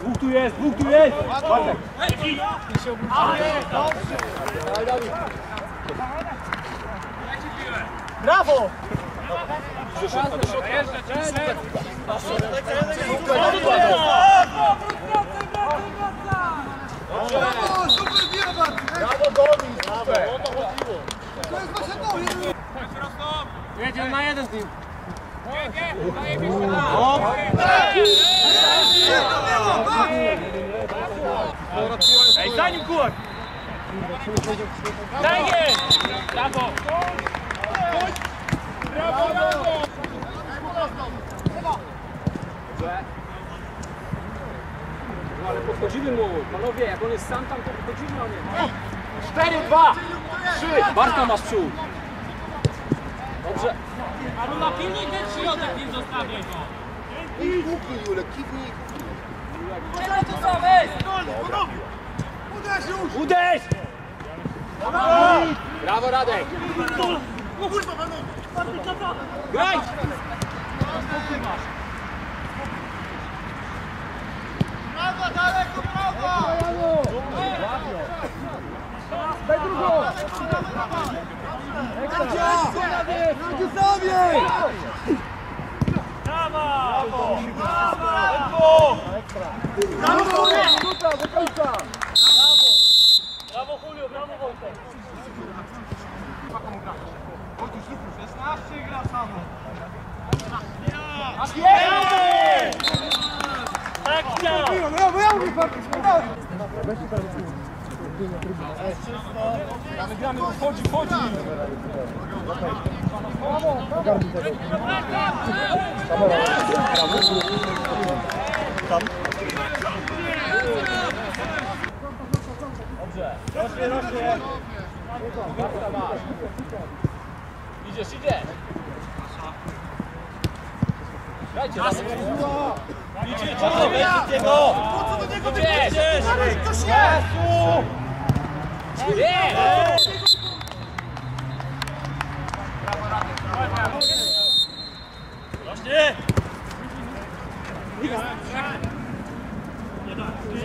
Dwóch tu jest, dwóch tu jest! Bartek. Brawo! Brawo, Domin! Super! O to chodziło! Jedziemy na jeden z nim. Ej, za nim kulak! Daj je! Brawo! Brawo, brawo! No ale podchodzimy mu, panowie, jak on jest sam tam, to podchodzimy o nie. 4, 2, 3, Bartka masz przód. Dobrze. A no na pilnik ten środek nie zostawiaj go. Kiwnij, Julek, kiwnij! Uderz! Brawo Radek! Graj! Brawo, daleko, Nadziusowie! Brawo! Brawo! Brawo! Brawo Julio, brawo Wojtek! Tak chciał! Brawo, ja mówię, brawo! Gramy, gramy, wchodzi, wchodzi! Dobrze, rośnie, rośnie! Idziesz, idziesz! Grajcie, Idzie, idzie, idzie go! Po co do niego Idziesz! Się! Jest! Rośnie!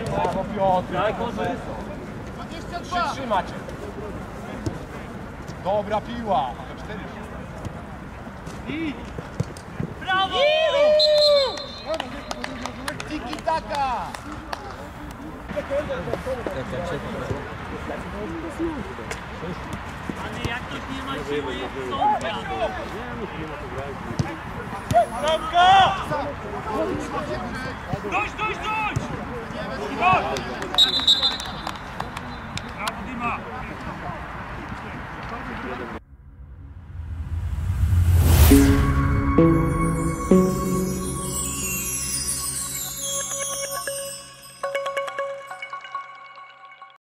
Brawo Piotr! Tak, Przytrzymacie. Dobra piła. Brawo! Tiki taka! Ale jak ktoś nie ma siły, są Bramka! Dość, dość, dość! Brawo